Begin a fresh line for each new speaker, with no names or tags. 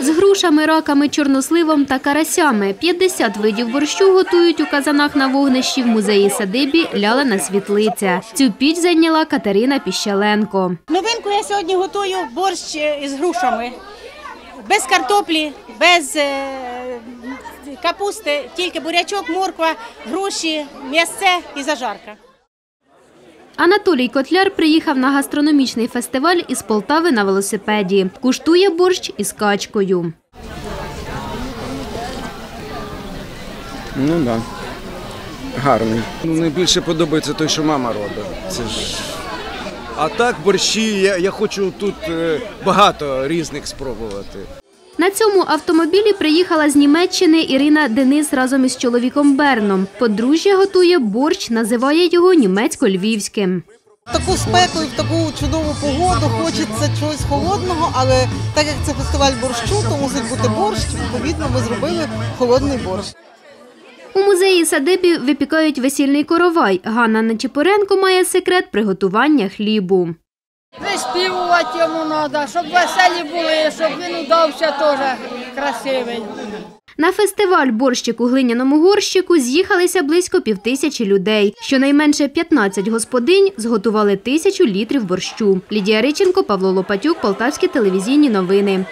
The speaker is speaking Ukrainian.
З грушами, раками, чорносливом та карасями 50 видів борщу готують у казанах на вогнищі в музеї садибі Лялина Світлиця. Цю піч зайняла Катерина Піщаленко.
Новинку я сьогодні готую борщ е, із грушами. Без картоплі, без е, капусти, тільки бурячок, морква, груші, м'ясце і зажарка.
Анатолій Котляр приїхав на гастрономічний фестиваль із Полтави на велосипеді. Куштує борщ із качкою.
Ну так. Да. Гарний. Ну, найбільше подобається той, що мама робить. Це ж. А так, борщі, я, я хочу тут е, багато різних спробувати.
На цьому автомобілі приїхала з Німеччини Ірина Денис разом із чоловіком Берном. Подружжя готує борщ, називає його німецько-львівським.
В таку спеку і в таку чудову погоду хочеться чогось холодного, але так як це фестиваль борщу, то мусить бути борщ. Відповідно, ми зробили холодний борщ.
У музеї садибі випікають весільний коровай. Ганна Нечіпоренко має секрет приготування хлібу.
Виспівувати йому треба, щоб веселі були, щоб він удався теж красивий.
На фестиваль борщик у глиняному горщику з'їхалися близько півтисячі людей. Щонайменше 15 господинь зготували тисячу літрів борщу. Лідія Риченко, Павло Лопатюк, Полтавські телевізійні новини.